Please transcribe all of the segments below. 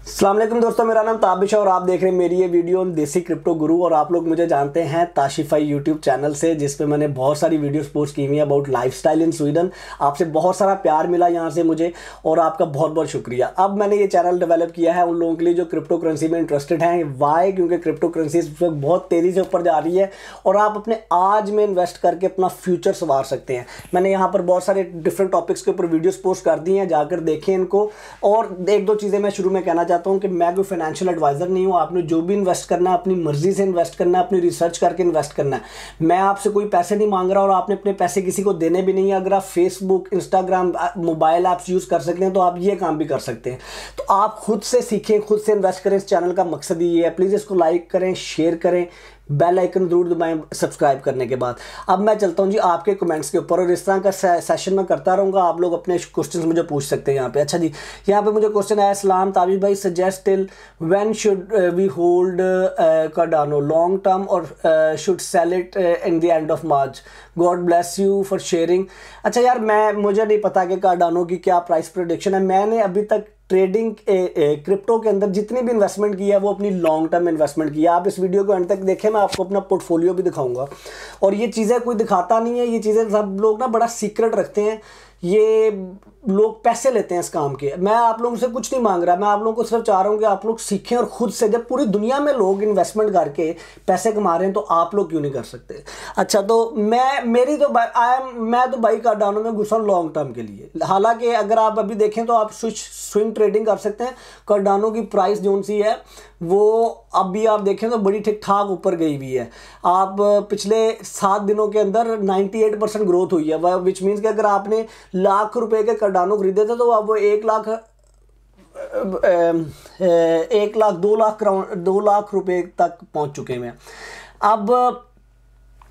अल्लाम दोस्तों, मेरा नाम ताबिश है और आप देख रहे हैं मेरी ये वीडियो देसी क्रिप्टो गुरु और आप लोग मुझे जानते हैं ताशिफाई यूट्यूब चैनल से जिस पे मैंने बहुत सारी वीडियोस पोस्ट की हुई हैं अबाउट लाइफस्टाइल इन स्वीडन। आपसे बहुत सारा प्यार मिला यहाँ से मुझे और आपका बहुत बहुत शुक्रिया। अब मैंने ये चैनल डेवलप किया है उन लोगों के लिए जो क्रिप्टो करेंसी में इंटरेस्टेड हैं। वाई क्योंकि क्रिप्टो करेंसी बहुत तेज़ी से ऊपर जा रही है और आप अपने आज में इन्वेस्ट करके अपना फ्यूचर संवार सकते हैं। मैंने यहाँ पर बहुत सारे डिफरेंट टॉपिक्स के ऊपर वीडियोज़ पोस्ट कर दी हैं, जाकर देखें इनको। और एक दो चीज़ें मैं शुरू में कहना चाहता हूँ कि मैं कोई फाइनेंशियल एडवाइज़र नहीं हूँ, आपने जो भी इन्वेस्ट करना है, अपनी मर्ज़ी से इन्वेस्ट करना है, अपनी रिसर्च करके इन्वेस्ट करना है। मैं आपसे कोई पैसे नहीं मांग रहा और आपने अपने पैसे किसी को देने भी नहीं है। अगर आप Facebook Instagram mobile apps use कर सकते हैं तो आप ये काम भी कर सकते हैं। तो आप खुद से सीखें, खुद से इन्वेस्ट करें। इस चैनल का मकसद ये है। प्लीज़ इसको लाइक करें शेयर करें। बेल आइकन ज़रूर दबाएँ सब्सक्राइब करने के बाद। अब मैं चलता हूँ जी आपके कमेंट्स के ऊपर और इस तरह का सेशन मैं करता रहूँगा। आप लोग अपने क्वेश्चंस मुझे पूछ सकते हैं यहाँ पे। अच्छा जी, यहाँ पे मुझे क्वेश्चन आया, सलाम ताबिश भाई suggest till when should we hold Cardano long term और should sell it in the end of March God bless you for sharing अच्छा यार, मैं, मुझे नहीं पता कि कार्डानो की क्या प्राइस प्रोडिक्शन है। मैंने अभी तक ट्रेडिंग क्रिप्टो के अंदर जितनी भी इन्वेस्टमेंट की है, वो अपनी लॉन्ग टर्म इन्वेस्टमेंट की है। आप इस वीडियो को एंड तक देखें, मैं आपको अपना पोर्टफोलियो भी दिखाऊँगा। और ये चीज़ें कोई दिखाता नहीं है, ये चीज़ें सब लोग ना बड़ा सीक्रेट रखते हैं। ये लोग पैसे लेते हैं इस काम के। मैं आप लोगों से कुछ नहीं मांग रहा। मैं आप लोगों को सिर्फ़ चाह रहा हूँ कि आप लोग सीखें और खुद से जब पूरी दुनिया में लोग इन्वेस्टमेंट करके पैसे कमा रहे हैं तो आप लोग क्यों नहीं कर सकते? अच्छा तो मैं, मेरी तो आई एम मैं तो बाइक कार्डानो में घुसा लॉन्ग टर्म के लिए। हालाँकि अगर आप अभी देखें तो आप स्विच स्विंग ट्रेडिंग कर सकते हैं। कार्डानो की प्राइस जो सी है, वो अभी आप देखें तो बड़ी ठीक ठाक ऊपर गई हुई है। आप पिछले सात दिनों के अंदर 98 परसेंट ग्रोथ हुई है। विच मीन्स कि अगर आपने लाख रुपए के कार्डानो खरीदे थे तो अब वो एक लाख एक लाख, दो लाख दो लाख रुपए तक पहुँच चुके हैं। अब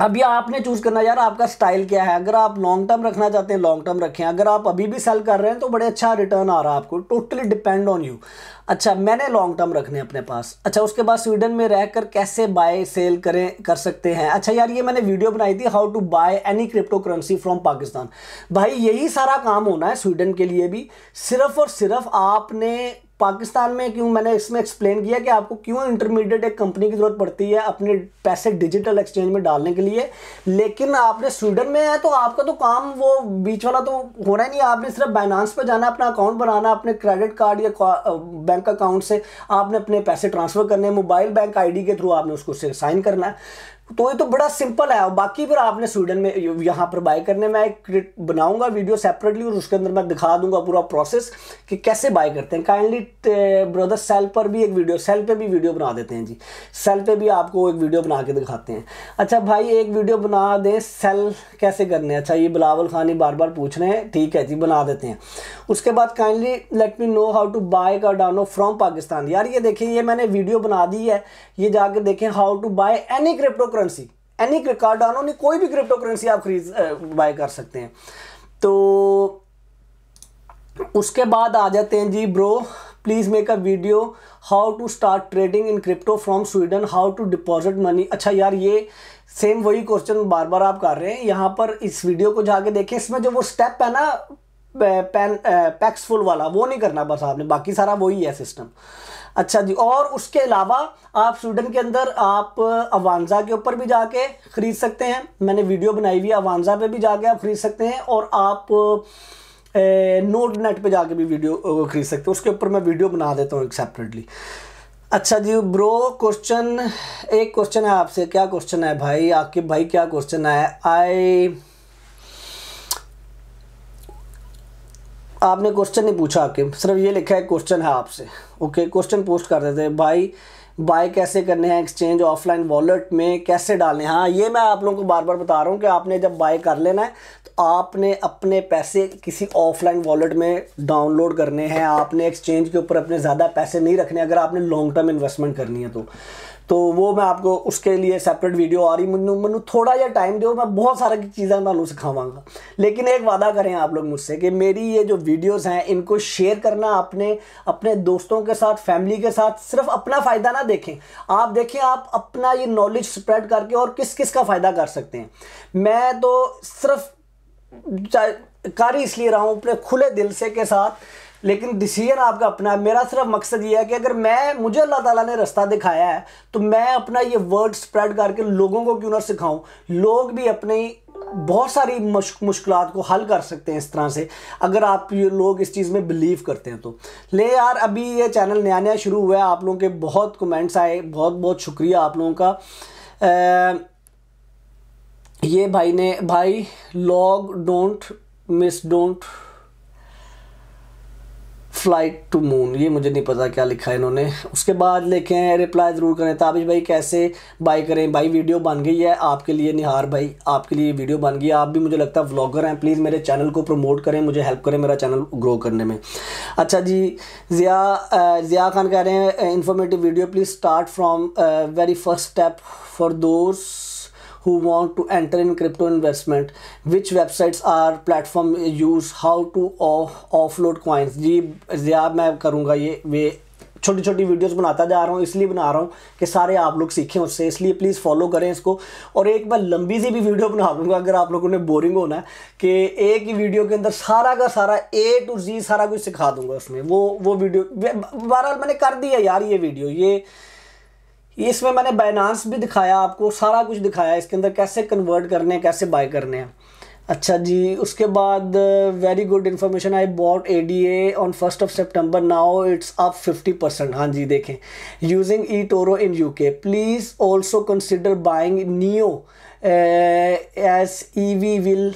अब ये आपने चूज़ करना यार, आपका स्टाइल क्या है? अगर आप लॉन्ग टर्म रखना चाहते हैं लॉन्ग टर्म रखें। अगर आप अभी भी सेल कर रहे हैं तो बड़े अच्छा रिटर्न आ रहा है आपको। टोटली डिपेंड ऑन यू अच्छा मैंने लॉन्ग टर्म रखने अपने पास। अच्छा उसके बाद स्वीडन में रहकर कैसे बाय सेल करें, कर सकते हैं? अच्छा यार, ये मैंने वीडियो बनाई थी how to buy any crypto currency from Pakistan भाई, यही सारा काम होना है स्वीडन के लिए भी। सिर्फ़ और सिर्फ़ आपने पाकिस्तान में क्यों मैंने इसमें एक्सप्लेन किया कि आपको क्यों इंटरमीडिएट एक कंपनी की ज़रूरत पड़ती है अपने पैसे डिजिटल एक्सचेंज में डालने के लिए? लेकिन आपने स्वीडन में है तो आपका तो काम वो बीच वाला तो होना ही नहीं। आपने सिर्फ़ बाइनांस पर जाना, अपना अकाउंट बनाना, अपने क्रेडिट कार्ड या बैंक अकाउंट से आपने अपने पैसे ट्रांसफ़र करने मोबाइल बैंक आईडी के थ्रू आपने उसको साइन करना है। तो ये तो बड़ा सिंपल है। और बाकी फिर आपने स्वीडन में, यहाँ पर बाय करने में एक बनाऊँगा वीडियो सेपरेटली और उसके अंदर मैं दिखा दूँगा पूरा प्रोसेस कि कैसे बाय करते हैं। काइंडली ब्रदर सेल पर भी एक वीडियो सेल पे भी वीडियो बना देते हैं जी। सेल पे भी आपको एक वीडियो बना के दिखाते हैं। अच्छा भाई, एक वीडियो बना दें। सेल कैसे करने अच्छा ये बिलावल खान बार बार पूछ रहे हैं। ठीक है जी, बना देते हैं। उसके बाद kindly let me know how to buy Cardano from Pakistan यार ये देखिए ये मैंने वीडियो बना दी है। ये जाके देखें how to buy any crypto currency any Cardano नहीं कोई भी क्रिप्टो करेंसी आप खरीद बाय कर सकते हैं। तो उसके बाद आ जाते हैं जी bro please make a video how to start trading in crypto from Sweden how to deposit money अच्छा यार, ये सेम वही क्वेश्चन बार बार आप कर रहे हैं। यहाँ पर इस वीडियो को जाके देखें। इसमें जो वो स्टेप है ना पैन पैक्सफुल वाला, वो नहीं करना बस आपने, बाकी सारा वही है सिस्टम अच्छा जी, और उसके अलावा आप स्वीडन के अंदर आप अवानजा के ऊपर भी जाके ख़रीद सकते हैं। मैंने वीडियो बनाई हुई है अवानजा पे भी जाके आप ख़रीद सकते हैं और आप नोट नेट पे जाके भी वीडियो खरीद सकते हैं। उसके ऊपर मैं वीडियो बना देता हूँ एक सेपरेटली अच्छा जी ब्रो क्वेश्चन एक क्वेश्चन है आपसे। क्या क्वेश्चन है भाई? आकिब भाई क्या क्वेश्चन है? आई आपने क्वेश्चन नहीं पूछा, आके। सिर्फ़ ये लिखा है क्वेश्चन है आपसे। ओके क्वेश्चन पोस्ट कर देते हैं। भाई बाय कैसे करने हैं? एक्सचेंज ऑफलाइन वॉलेट में कैसे डालने हैं? हाँ ये मैं आप लोगों को बार बार बता रहा हूँ कि आपने जब बाय कर लेना है तो आपने अपने पैसे किसी ऑफलाइन वॉलेट में डाउनलोड करने हैं। आपने एक्सचेंज के ऊपर अपने ज़्यादा पैसे नहीं रखने, अगर आपने लॉन्ग टर्म इन्वेस्टमेंट करनी है तो। तो वो मैं आपको उसके लिए सेपरेट वीडियो आ रही मैं मैं थोड़ा जा टाइम दो, मैं बहुत सारी चीज़ें मैं सिखावांगा लेकिन एक वादा करें आप लोग मुझसे कि मेरी ये जो वीडियोस हैं, इनको शेयर करना अपने अपने दोस्तों के साथ फैमिली के साथ, सिर्फ़ अपना फ़ायदा ना देखें। आप देखें, आप अपना ये नॉलेज स्प्रेड करके और किस किस का फ़ायदा कर सकते हैं। मैं तो सिर्फ़ कर इसलिए रहा हूँ अपने खुले दिल से के साथ लेकिन डिसीज़न आपका अपना है। मेरा सिर्फ़ मकसद ये है कि अगर मैं, मुझे अल्लाह ताला ने रास्ता दिखाया है तो मैं अपना ये वर्ड स्प्रेड करके लोगों को क्यों ना सिखाऊं? लोग भी अपनी बहुत सारी मुश्किल को हल कर सकते हैं इस तरह से, अगर आप ये लोग इस चीज़ में बिलीव करते हैं तो। ले यार, अभी ये चैनल नया नया शुरू हुआ है, आप लोगों के बहुत कमेंट्स आए, बहुत बहुत शुक्रिया आप लोगों का। ये भाई ने, भाई log don't miss don't flight to moon ये मुझे नहीं पता क्या लिखा है इन्होंने। उसके बाद लिखे हैं रिप्लाई ज़रूर करें। ताबिश भाई कैसे बाई करें? भाई वीडियो बन गई है आपके लिए, निहार भाई, आपके लिए वीडियो बन गई आप भी मुझे लगता है व्लॉगर हैं। प्लीज़ मेरे चैनल को प्रमोट करें, मुझे हेल्प करें मेरा चैनल ग्रो करने में। अच्छा जी, ज़िया ज़िया खान कह रहे हैं informative video please start from very first step for दोस्त who want to enter in crypto investment which websites are platform use how to off, offload coins. जी ज़्यादा मैं करूँगा ये वे छोटी छोटी वीडियोस बनाता जा रहा हूँ इसलिए बना रहा हूँ कि सारे आप लोग सीखें उससे। इसलिए प्लीज़ फॉलो करें इसको। और एक मैं लंबी सी भी वीडियो बना दूँगा अगर आप लोगों ने बोरिंग होना है कि एक ही वीडियो के अंदर सारा का सारा ए टू जी सारा कुछ सिखा दूँगा उसमें। वो वो वीडियो बहरहाल मैंने कर दिया यार ये वीडियो ये इसमें मैंने बाइनांस भी दिखाया, आपको सारा कुछ दिखाया, इसके अंदर कैसे कन्वर्ट करने हैं कैसे बाय करने हैं। अच्छा जी, उसके बाद very good information I bought A D A on first of September now it's up fifty percent हाँ जी, देखें। Using eToro in U K please also consider buying NEO S E V will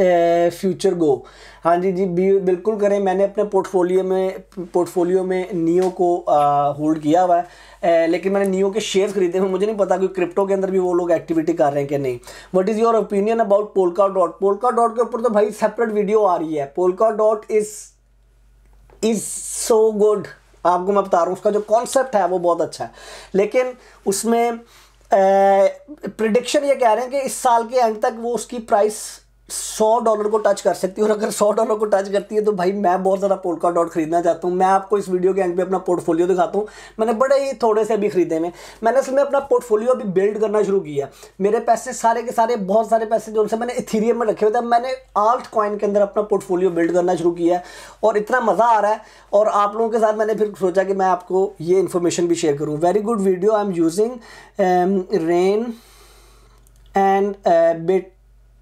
future go हाँ जी जी बिल्कुल करें। मैंने अपने portfolio में पोर्टफोलियो में नियो को होल्ड किया हुआ है। लेकिन मैंने नियो के शेयर खरीदे हुए। मुझे नहीं पता कि क्रिप्टो के अंदर भी वो लोग एक्टिविटी कर रहे हैं कि नहीं। What is your opinion about Polkadot Polkadot के ऊपर तो भाई सेपरेट वीडियो आ रही है। Polkadot is is so good आपको मैं बता रहा हूँ, उसका जो कॉन्सेप्ट है वो बहुत अच्छा है। लेकिन उसमें प्रिडिक्शन ये कह रहे हैं कि इस साल के एंड तक वो उसकी प्राइस सौ डॉलर को टच कर सकती है और अगर सौ डॉलर को टच करती है तो भाई मैं बहुत ज़्यादा पोलका डॉट खरीदना चाहता हूँ। मैं आपको इस वीडियो के एंड पे अपना पोर्टफोलियो दिखाता हूँ। मैंने बड़े ही थोड़े से अभी खरीदे में मैंने इसमें अपना पोर्टफोलियो अभी बिल्ड करना शुरू किया मेरे पैसे सारे के सारे, बहुत सारे पैसे जो उनसे मैंने इथीरियम में रखे हुए थे मैंने आल्ट कॉइन के अंदर अपना पोर्टफोलियो बिल्ड करना शुरू किया है और इतना मज़ा आ रहा है और आप लोगों के साथ मैंने फिर सोचा कि मैं आपको ये इन्फॉर्मेशन भी शेयर करूँ। Very good video I am using Rain and Bit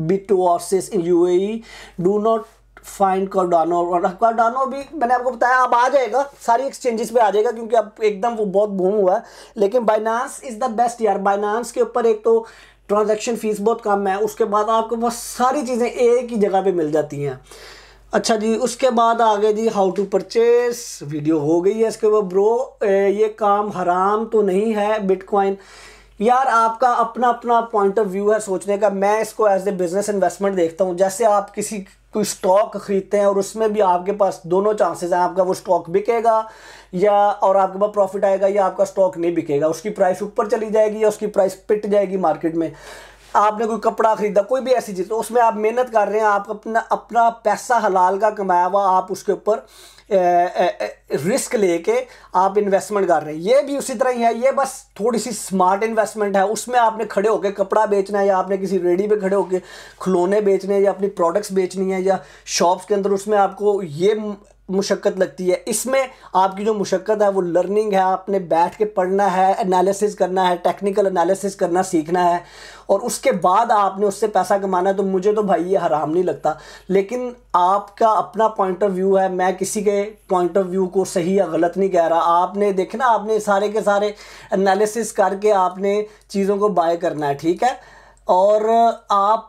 BitOasis in UAE do not find Cardano और कार्डानो भी मैंने आपको बताया, अब आ जाएगा, सारी एक्सचेंजेस पे आ जाएगा, क्योंकि अब एकदम वो बहुत बूम हुआ है। लेकिन बाइनांस इज़ द बेस्ट यार। बाइनांस के ऊपर एक तो ट्रांजैक्शन फ़ीस बहुत कम है, उसके बाद आपको बहुत सारी चीज़ें एक ही जगह पे मिल जाती हैं। अच्छा जी, उसके बाद आ गए जी हाउ टू परचेस वीडियो हो गई है इसके बाद ब्रो ये काम हराम तो नहीं है बिटकॉइन यार आपका अपना अपना पॉइंट ऑफ़ व्यू है सोचने का। मैं इसको एज ए बिज़नेस इन्वेस्टमेंट देखता हूँ। जैसे आप किसी कोई स्टॉक खरीदते हैं और उसमें भी आपके पास दोनों चांसेस हैं। आपका वो स्टॉक बिकेगा या और आपके पास प्रॉफिट आएगा या आपका स्टॉक नहीं बिकेगा। उसकी प्राइस ऊपर चली जाएगी या उसकी प्राइस पिट जाएगी मार्केट में। आपने कोई कपड़ा खरीदा, कोई भी ऐसी चीज़ तो उसमें आप मेहनत कर रहे हैं, आप अपना अपना पैसा हलाल का कमाया हुआ आप उसके ऊपर रिस्क लेके आप इन्वेस्टमेंट कर रहे हैं। ये भी उसी तरह ही है, ये बस थोड़ी सी स्मार्ट इन्वेस्टमेंट है। उसमें आपने खड़े होकर कपड़ा बेचना है या आपने किसी रेडी पे खड़े होकर खिलौने बेचने हैं या अपनी प्रोडक्ट्स बेचनी है या शॉप्स के अंदर उसमें आपको ये मुशक्क़त लगती है। इसमें आपकी जो मुशक्क़त है, वो लर्निंग है, आपने बैठ के पढ़ना है एनालिसिस करना है टेक्निकल एनालिसिस करना सीखना है और उसके बाद आपने उससे पैसा कमाना है तो मुझे तो भाई ये हराम नहीं लगता। लेकिन आपका अपना पॉइंट ऑफ़ व्यू है, मैं किसी के पॉइंट ऑफ़ व्यू को सही या गलत नहीं कह रहा। आपने देखना, आपने सारे के सारे एनालिसिस करके आपने चीज़ों को बाय करना है, ठीक है? और आप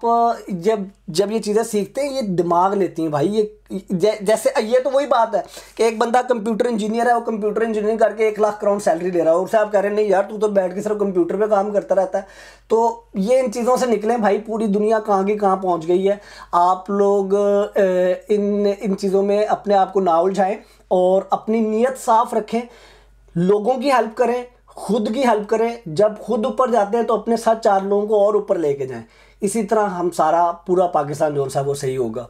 जब जब ये चीज़ें सीखते हैं, ये दिमाग लेती हैं भाई, ये जैसे, ये तो वही बात है कि एक बंदा कंप्यूटर इंजीनियर है, वो कंप्यूटर इंजीनियरिंग करके एक लाख करोड़ सैलरी ले रहा है और आप कह रहे हैं, नहीं यार, तू तो बैठ के सिर्फ़ कंप्यूटर पे काम करता रहता है। तो ये इन चीज़ों से निकलें भाई, पूरी दुनिया कहाँ की कहाँ पहुँच गई है। आप लोग इन इन चीज़ों में अपने आप को ना उलझाएँ और अपनी नीयत साफ़ रखें, लोगों की हेल्प करें खुद की हेल्प करें। जब खुद ऊपर जाते हैं तो अपने साथ चार लोगों को और ऊपर लेके जाएँ। इसी तरह हम सारा पूरा पाकिस्तान जो सा वो सही होगा।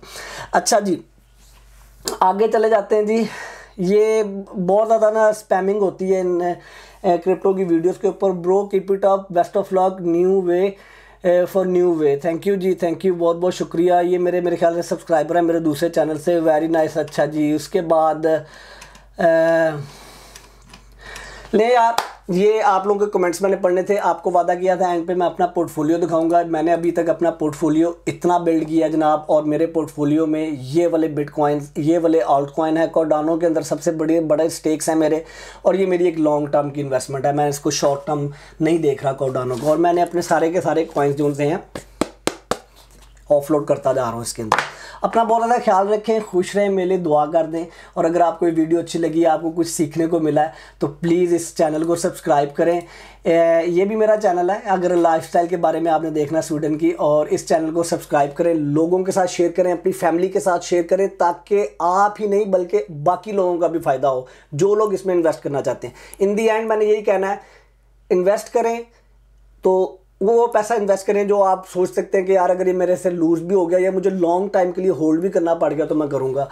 अच्छा जी, आगे चले जाते हैं जी। ये बहुत ज़्यादा ना स्पैमिंग होती है इन क्रिप्टो की वीडियोस के ऊपर। Bro keep it up best of luck new way for new way thank you ji thank you बहुत बहुत शुक्रिया। ये मेरे मेरे ख्याल से सब्सक्राइबर है मेरे दूसरे चैनल से। वेरी नाइस अच्छा जी। उसके बाद ले यार, ये आप लोगों के कमेंट्स मैंने पढ़ने थे, आपको वादा किया था एंड पे मैं अपना पोर्टफोलियो दिखाऊँगा। मैंने अभी तक अपना पोर्टफोलियो इतना बिल्ड किया जनाब, और मेरे पोर्टफोलियो में ये वाले बिटकॉइंस ये वाले ऑल्ट कॉइन है कोडानो के अंदर सबसे बड़े बड़े स्टेक्स हैं मेरे, और ये मेरी एक लॉन्ग टर्म की इन्वेस्टमेंट है। मैं इसको शॉर्ट टर्म नहीं देख रहा कोडानो को, और मैंने अपने सारे के सारे कॉइन्स जो हैं ऑफलोड करता जा रहा हूँ इसके अंदर। अपना बहुत ज़्यादा ख्याल रखें, खुश रहें, मेरे दुआ कर दें। और अगर आपको ये वीडियो अच्छी लगी, आपको कुछ सीखने को मिला है तो प्लीज़ इस चैनल को सब्सक्राइब करें। ये भी मेरा चैनल है, अगर लाइफस्टाइल के बारे में आपने देखना स्वीडन की, और इस चैनल को सब्सक्राइब करें, लोगों के साथ शेयर करें, अपनी फैमिली के साथ शेयर करें, ताकि आप ही नहीं, बल्कि बाकी लोगों का भी फ़ायदा हो, जो लोग इसमें इन्वेस्ट करना चाहते हैं। इन दी एंड मैंने यही कहना है इन्वेस्ट करें तो वो पैसा इन्वेस्ट करें जो आप सोच सकते हैं कि यार अगर ये मेरे से लूज़ भी हो गया या मुझे लॉन्ग टाइम के लिए होल्ड भी करना पड़ गया तो मैं करूँगा।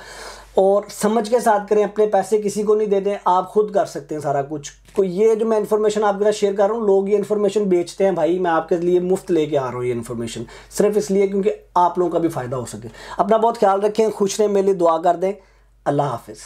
और समझ के साथ करें, अपने पैसे किसी को नहीं दे दें, आप खुद कर सकते हैं सारा कुछ। तो ये जो मैं इन्फॉर्मेशन आपके साथ शेयर कर रहा हूँ, लोग ये इन्फॉर्मेशन बेचते हैं भाई, मैं आपके लिए मुफ़्त लेके आ रहा हूँ ये इन्फॉर्मेशन सिर्फ़ इसलिए क्योंकि आप लोगों का भी फ़ायदा हो सके। अपना बहुत ख्याल रखें, खुश रहें, मेरे लिए दुआ कर दें। अल्लाह हाफिज़।